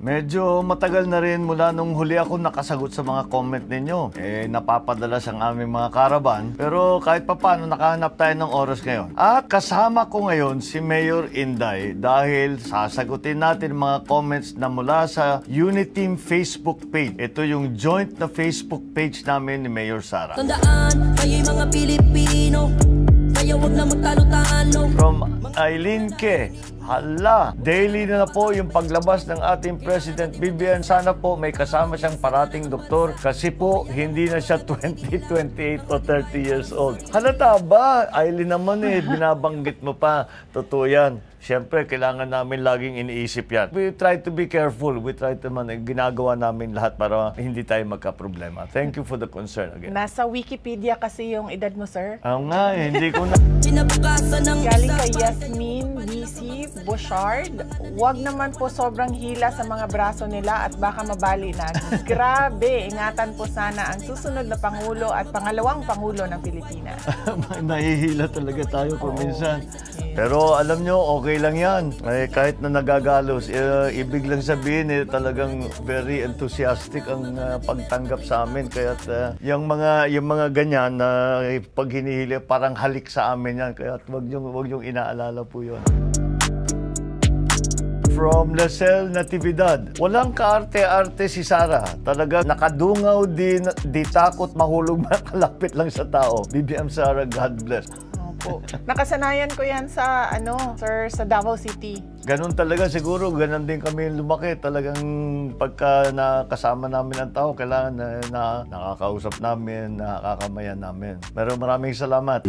Medyo matagal na rin mula nung huli ako nakasagot sa mga comment ninyo. Eh, napapadalas ang aming mga karaban. Pero kahit papano, nakahanap tayo ng oras ngayon. At kasama ko ngayon si Mayor Inday dahil sasagutin natin mga comments na mula sa Uniteam Facebook page. Ito yung joint na Facebook page namin ni Mayor Sara. Tandaan, kayo'y mga Pilipino Kaya wag na magtalo-talo From Eileen Ke, Hala, daily na, na po yung paglabas ng ating President BBM. Sana po may kasama siyang parating doktor kasi po hindi na siya 20, 28 o 30 years old. Halata ba? Eileen naman eh, binabanggit mo pa. Totoo yan. Siyempre, kailangan namin laging iniisip yan. We try to be careful. We try to man, ginagawa namin lahat para hindi tayo magka-problema. Thank you for the concern again. Nasa Wikipedia kasi yung edad mo, sir. Oo nga, eh, hindi ko na... Galing kay. Yasmin BC Bouchard. Huwag naman po sobrang hila sa mga braso nila at baka mabali na. Grabe, ingatan po sana ang susunod na Pangulo at pangalawang Pangulo ng Pilipinas. Nahihila talaga tayo kung minsan. Pero alam nyo, okay lang yan. Eh, kahit na nagagalos, eh, ibig lang sabihin, eh, talagang very enthusiastic ang ah, pagtanggap sa amin. Kaya yung mga yung mga ganyan na eh, pag hinihili, parang halik sa amin yan. Kaya wag yung wag yung inaalala po yun. From Lasel Natividad. Walang kaarte-arte si Sara. Talaga nakadungaw din, di takot mahulog makalapit lang sa tao. BBM Sara, God bless. Opo. Nakasanayan ko yan sa, ano, sir, sa Davao City. Ganun talaga siguro, ganun din kami lumaki. Talagang pagka nakasama namin ang tao, kailangan na, na nakakausap namin, nakakamayan namin. Pero maraming salamat.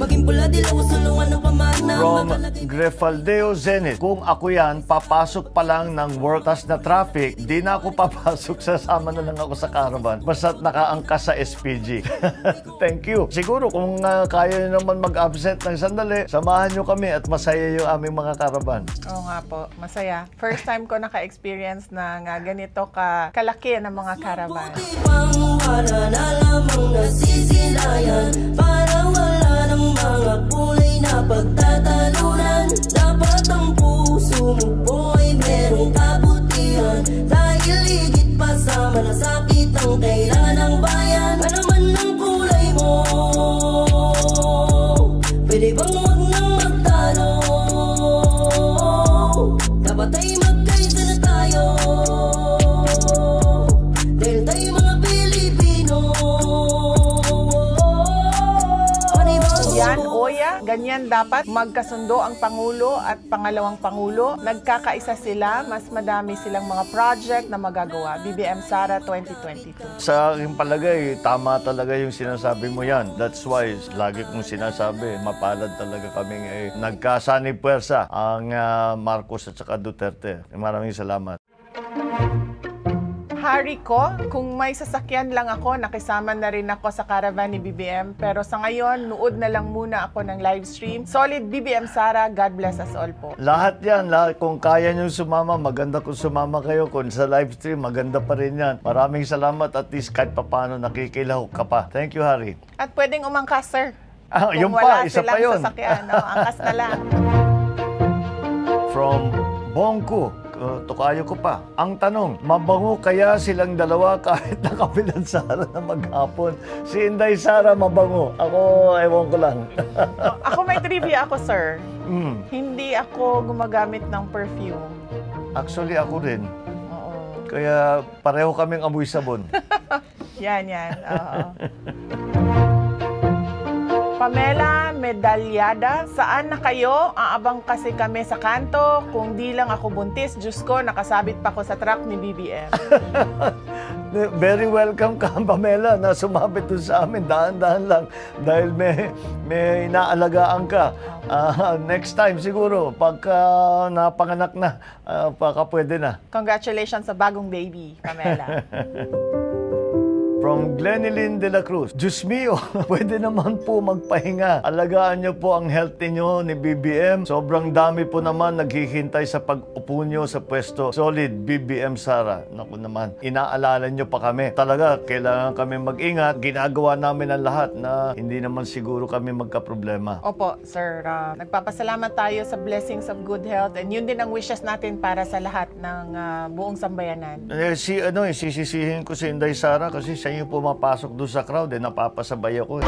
From Grefaldeo Zenit, kung ako yan, papasok pa lang ng wortas na traffic, di na ako papasok, sasama na lang ako sa caravan. Basta't nakaangkas sa SPG. Thank you. Siguro kung uh, kaya nyo naman mag-absent ng sandali, samahan nyo kami at masaya yung aming mga caravan. Oo nga po, masaya. First time ko naka-experience na nga ganito ka kalaki ng mga caravan. Para wala ng mga kulay na pagtatalunan Dapat ang puso mo po ay merong Dahil higit pa sa malasakit ang kailangan ng ganyan dapat magkasundo ang Pangulo at pangalawang Pangulo. Nagkakaisa sila, mas madami silang mga project na magagawa. BBM Sara 2022. Sa aking palagay, tama talaga yung sinasabi mo yan. That's why, lagi kong sinasabi, mapalad talaga kaming eh, nagkasanib puwersa ang ah, Marcos at saka Duterte. Maraming salamat. Hari ko, kung may sasakyan lang ako, nakisama na rin ako sa caravan ni BBM. Pero sa ngayon, nuod na lang muna ako ng live stream. Solid BBM Sara, God bless us all po. Lahat yan, lahat, kung kaya nyo sumama, maganda kung sumama kayo. Kung sa live stream, maganda pa rin yan. Maraming salamat at least kahit papano nakikilaw ka pa. Thank you, Harry. At pwedeng umangkas, sir. Ah, Kung yun wala pa, isa silang pa yun. sasakyan, no? angkas na lang. From Bongko, uh, tukayo ko pa. Ang tanong, mabango kaya silang dalawa kahit nakabilang Sara na maghapon? Si Inday Sara mabango. Ako, ewan ko lang. ako may trivia ako, sir. mm, Hindi ako gumagamit ng perfume. actually, ako rin. Oo. Kaya pareho kaming amoy sabon. Yan, yan. Oo. Pamela Medalyada, saan na kayo? Aabang kasi kami sa kanto. Kung di lang ako buntis, Diyos ko, nakasabit pa ko sa truck ni BBM. Very welcome ka, Pamela, na sumabit dun sa amin. Dahan-dahan lang. Dahil may, may inaalagaan ka. Ah, next time siguro, pagka napanganak na, uh, baka pwede na. Congratulations sa bagong baby, Pamela. From Glenilyn de la Cruz, Diyos mio, pwede naman po magpahinga. Alagaan niyo po ang health niyo ni BBM. Sobrang dami po naman naghihintay sa pag-upo niyo sa pwesto. Solid, BBM Sara. Naku naman, inaalala niyo pa kami. Talaga, kailangan kami mag-ingat. Ginagawa namin ang lahat na hindi naman siguro kami magka-problema. Opo, sir. Ah, nagpapasalamat tayo sa blessings of good health and yun din ang wishes natin para sa lahat ng ah, buong sambayanan. Eh, si ano eh, sisisihin ko si Inday Sara kasi siya yung pumapasok doon sa crowd eh, napapasabay ako eh.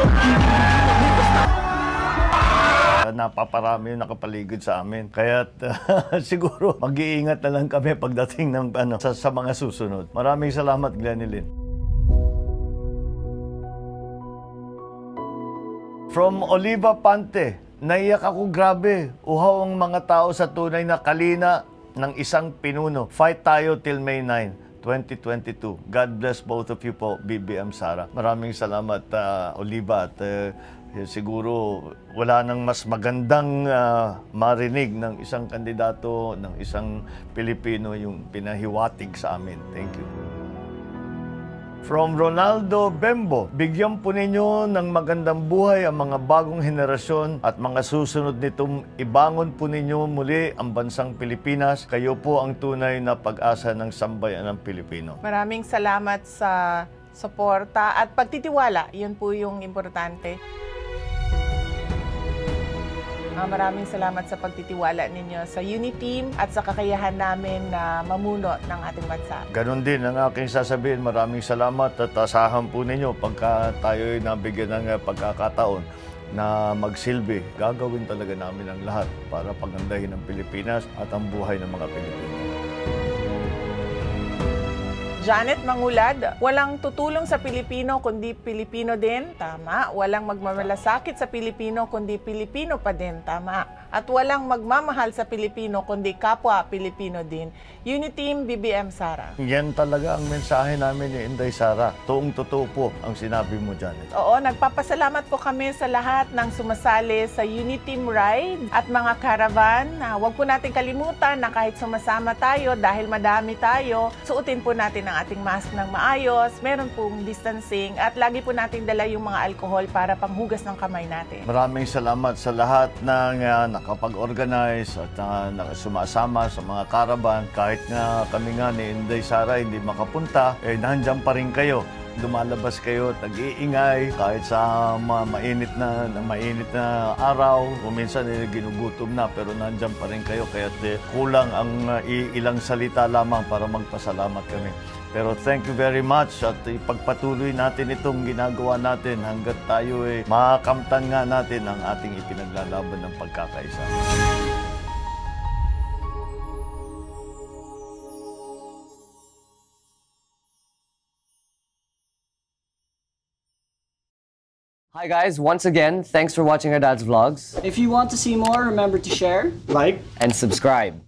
Napaparami yung nakapaligid sa amin. Kaya siguro mag-iingat na lang kami pagdating ng ano, sa, sa mga susunod. Maraming salamat, Glenilyn. From Oliva Pante, naiyak ako grabe. Uhaw ang mga tao sa tunay na kalina ng isang pinuno. Fight tayo till May 9. 2022. God bless both of you po, BBM Sara. Maraming salamat, ah, Oliva. At eh, siguro wala nang mas magandang ah, marinig ng isang kandidato, ng isang Pilipino yung pinahiwatig sa amin. Thank you. From Ronaldo Bembo, bigyan po ninyo ng magandang buhay ang mga bagong henerasyon at mga susunod nitong ibangon po ninyo muli ang bansang Pilipinas. Kayo po ang tunay na pag-asa ng sambayan ng Pilipino. Maraming salamat sa suporta at pagtitiwala. Yun po yung importante. Ah, maraming salamat sa pagtitiwala ninyo sa Uniteam at sa kakayahan namin na mamuno ng ating bansa. Ganon din ang aking sasabihin. Maraming salamat at asahan po ninyo pagka tayo'y nabigyan ng eh, pagkakataon na magsilbi. Gagawin talaga namin ang lahat para pagandahin ang Pilipinas at ang buhay ng mga Pilipino. Janet Mangulad, walang tutulong sa Pilipino kundi Pilipino din, tama. Walang magmamalasakit sa Pilipino kundi Pilipino pa din, tama. At walang magmamahal sa Pilipino kundi kapwa Pilipino din. Uniteam BBM Sara. Yan talaga ang mensahe namin ni Inday Sara. Toong totoo po ang sinabi mo, Janet. Oo, nagpapasalamat po kami sa lahat ng sumasali sa Uniteam Ride at mga caravan. Ah, huwag po natin kalimutan na kahit sumasama tayo dahil madami tayo, suotin po natin ang ating mask ng maayos, meron pong distancing at lagi po natin dala yung mga alcohol para panghugas ng kamay natin. Maraming salamat sa lahat ng uh, nakapag-organize at uh, na- sumasama sa mga caravan. Kahit nga kami nga ni Inday Sara hindi makapunta, eh nandyan pa rin kayo. Lumalabas kayo, nag-iingay, kahit sa ma- mainit na, na mainit na araw, o minsan eh, ginugutom na, pero nandyan pa rin kayo. Kaya eh, kulang ang uh, ilang salita lamang para magpasalamat kami. Pero thank you very much at ipagpatuloy natin itong ginagawa natin hanggat tayo eh makakamtan nga natin ang ating ipinaglalaban ng pagkakaisa. Hi guys, once again, thanks for watching our dad's vlogs If you want to see more, remember to share. like and subscribe.